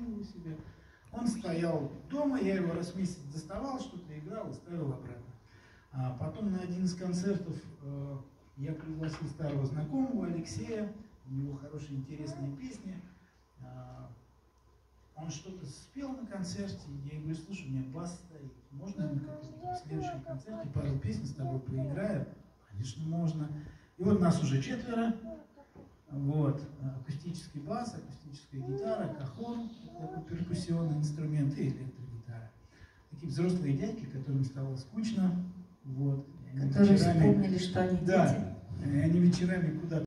купил его себе. Он стоял дома, я его раз в месяц доставал, что-то играл и ставил обратно. А потом на один из концертов э, я пригласил старого знакомого Алексея, у него хорошие интересные песни. А, он что-то спел на концерте, я ему говорю, слушай, у меня бас стоит, можно мы в следующем концерте пару песен с тобой поиграю? Конечно, можно. И вот нас уже четверо, вот, акустический бас, акустическая гитара, кахон, такой перкуссионный инструмент и электрогитара. Такие взрослые дядьки, которым стало скучно, вот. Которые вечерами, вспомнили, что они да, дети. они вечерами куда-то